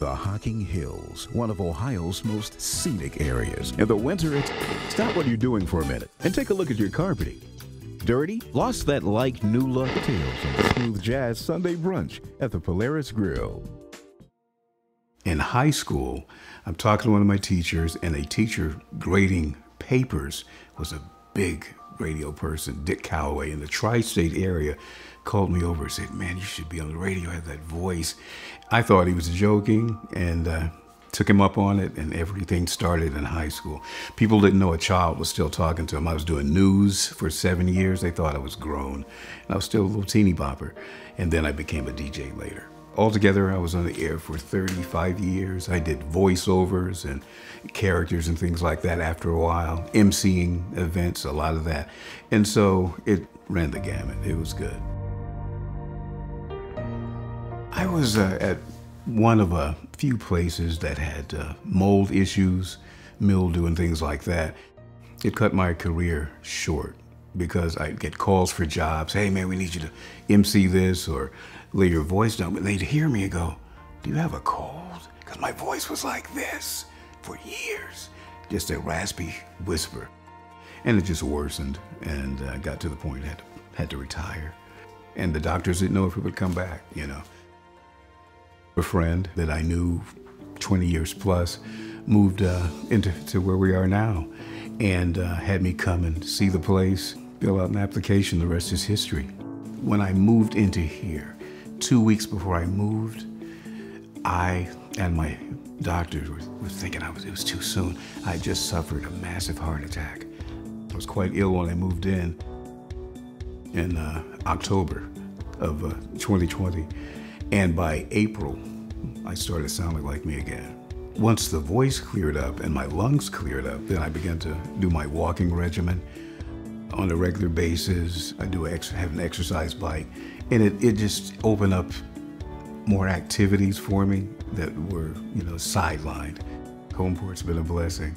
The Hocking Hills, one of Ohio's most scenic areas. In the winter, it's... Stop what you're doing for a minute and take a look at your carpeting. Dirty? Lost that like new look? Tales of Smooth Jazz Sunday Brunch at the Polaris Grill. In high school, I'm talking to one of my teachers, and a teacher grading papers was a big radio person, Dick Calloway, in the tri state area, called me over and said, Man, you should be on the radio, have that voice. I thought he was joking and uh, took him up on it, and everything started in high school. People didn't know a child was still talking to him. I was doing news for seven years. They thought I was grown. And I was still a little teeny bopper. And then I became a DJ later. Altogether, I was on the air for 35 years. I did voiceovers and characters and things like that after a while, emceeing events, a lot of that. And so it ran the gamut. It was good. I was uh, at one of a few places that had uh, mold issues, mildew, and things like that. It cut my career short because I'd get calls for jobs. Hey, man, we need you to MC this or lay your voice down. But they'd hear me and go, Do you have a cold? Because my voice was like this for years, just a raspy whisper. And it just worsened and uh, got to the point I had to, had to retire. And the doctors didn't know if it would come back, you know. A friend that I knew 20 years plus moved uh, into to where we are now and uh, had me come and see the place, fill out an application. The rest is history. When I moved into here, two weeks before I moved, I and my doctors were, were thinking I was, it was too soon. I just suffered a massive heart attack. I was quite ill when I moved in in uh, October of uh, 2020. And by April, I started sounding like me again. Once the voice cleared up and my lungs cleared up, then I began to do my walking regimen on a regular basis. I do ex- have an exercise bike, and it, it just opened up more activities for me that were, you know, sidelined. Homeport's been a blessing.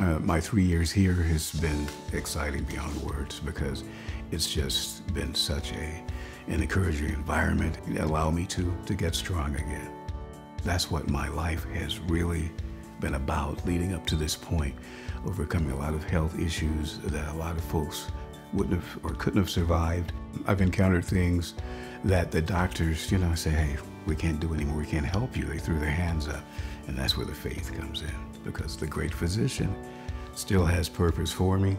Uh, my three years here has been exciting beyond words because it's just been such a an encouraging environment that allowed me to to get strong again. That's what my life has really been about leading up to this point, overcoming a lot of health issues that a lot of folks wouldn't have or couldn't have survived. I've encountered things that the doctors, you know, say, hey, we can't do anymore, we can't help you. They threw their hands up. And that's where the faith comes in because the great physician still has purpose for me.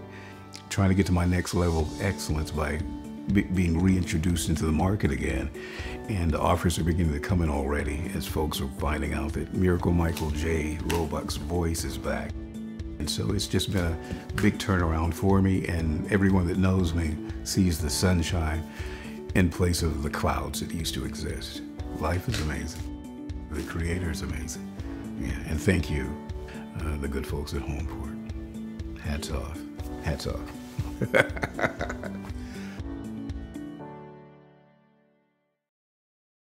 Trying to get to my next level of excellence by be being reintroduced into the market again. And the offers are beginning to come in already as folks are finding out that Miracle Michael J. Roebuck's voice is back. And so it's just been a big turnaround for me, and everyone that knows me sees the sunshine in place of the clouds that used to exist. Life is amazing. The Creator is amazing. Yeah, and thank you, uh, the good folks at Homeport. Hats off. Hats off.